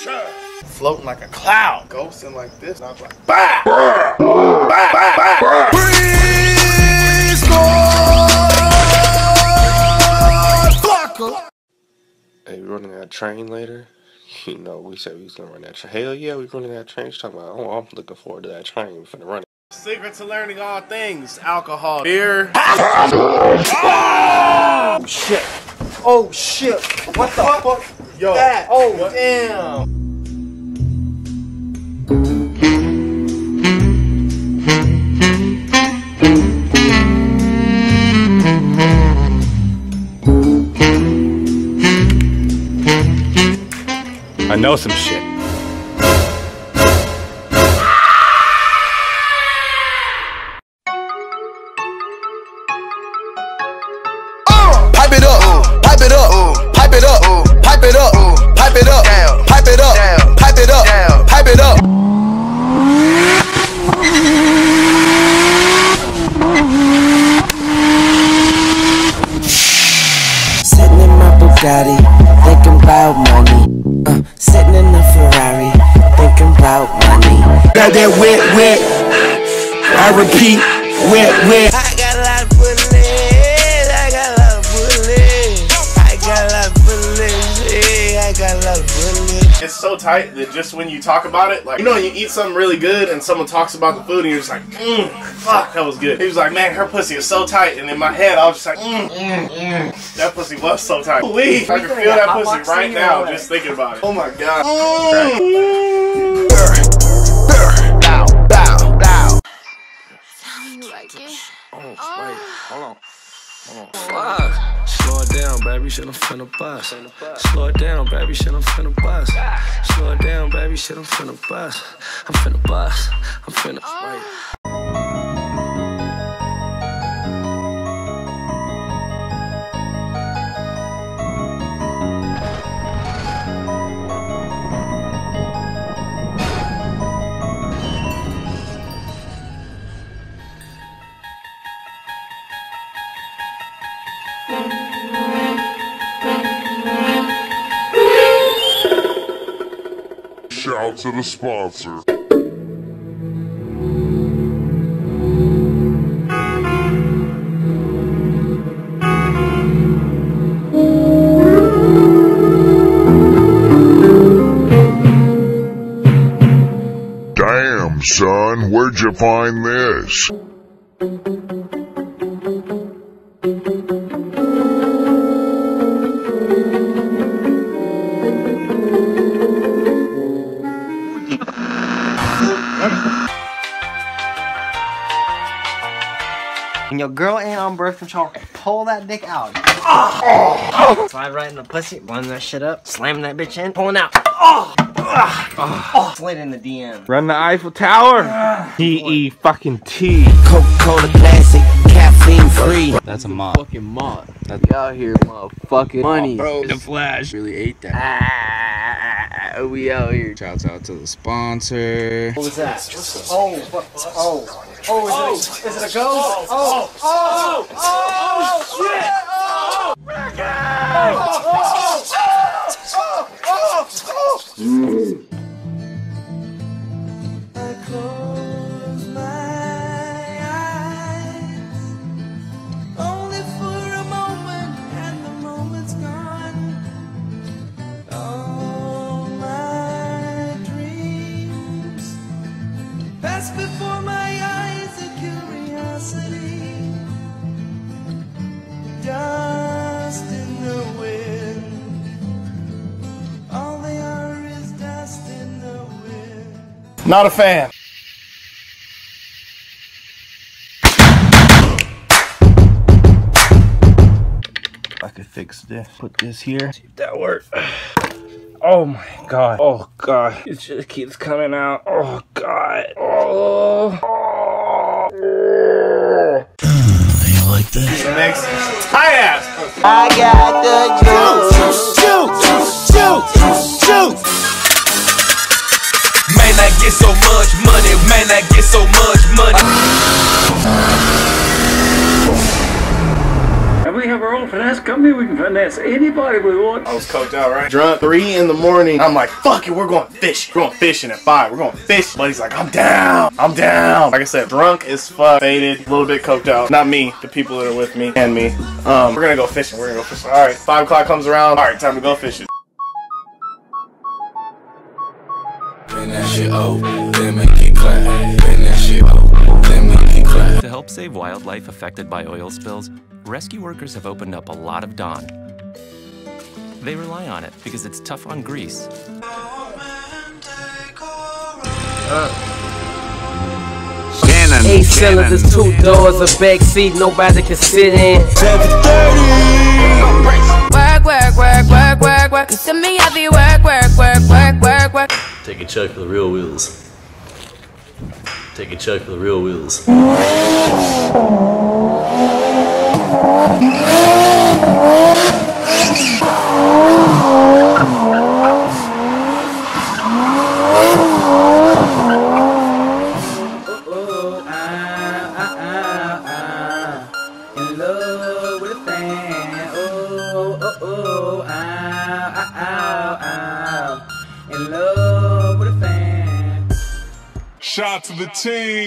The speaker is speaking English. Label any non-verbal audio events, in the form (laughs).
future. Floating like a cloud, ghosting like this, and I was like, bah, bah, bah, bah. Hey, we running that train later? (laughs) You know, we said we was gonna run that train. Hell yeah, we running that train. She's talking about, oh, I'm looking forward to that train. We're finna run it. Secret to learning all things: alcohol, beer. (laughs) Ah! Oh shit! Oh shit! What the fuck? Yo, That? Oh damn! I know some shit. Pipe it up, pipe it up, pipe it up, pipe it up, pipe it up, pipe it up, pipe it up, pipe it up. Sitting in my Bugatti, thinking about money. Uh, sitting in a Ferrari, thinking about money. Got that wet, wet. I repeat, wet, wet. So tight that just when you talk about it, like you know, you eat something really good and someone talks about the food and you're just like, mm, fuck, that was good. He was like, man, her pussy is so tight, and in my head I was just like, mm, mm, mm. that pussy was so tight. Holy, I can feel that pussy right now just thinking about it. Oh my god. Mm. Bow, bow, bow. You like it? Oh, wait, hold on. Hold on. Fuck. Slow it down, baby, shit, I'm finna bust. Slow it down, baby, shit, I'm finna bust. Slow it down, baby, shit, I'm finna bust. I'm finna bust. I'm finna. Shout to the sponsor. Damn, son, where'd you find this? When your girl ain't on birth control, pull that dick out. Slide right in the pussy, run that shit up, slam that bitch in, pulling out. Oh, slid in the DM. Run the Eiffel Tower. Ah. T E fucking T. Coca-Cola Classic, caffeine free. That's a mod. fucking mod. We out here, motherfucking money. Bro, the Flash really ate that. Ah, we out here. Shouts out to the sponsor. What was that? Oh, what? Oh, oh, is it, is it a ghost? Oh, oh, oh, oh! Oh shit! I Not a fan. I could fix this. Put this here. See if that works. (sighs) Oh my god. Oh god. It just keeps coming out. Oh god. Oh. oh. Next, tight ass. I got the juice. Man, I get so much money. Man, I get so much money. And we have our own finance company. We can finance anybody we want. I was coked out, right? Drunk. Three in the morning. I'm like, fuck it, we're going fishing. We're going fishing at five. We're going fishing. Buddy's like, I'm down. I'm down. Like I said, drunk as fuck, faded, a little bit coked out. Not me, the people that are with me and me. Um, we're gonna go fishing. We're gonna go fishing. All right, five o'clock comes around. All right, time to go fishing. Bend that then make it clap. Bend that shit over, then make it clap. To help save wildlife affected by oil spills, rescue workers have opened up a lot of Dawn. They rely on it because it's tough on grease. Shannon, Eight cylinders, two doors, a back seat, nobody can sit in. Work, work, work, work, work, work. You see me heavy work, work, work, work, work, work. Take a chug for the real wheels. Take a chug for the real wheels. Fan. Oh, oh, oh, ow, Shout to the team.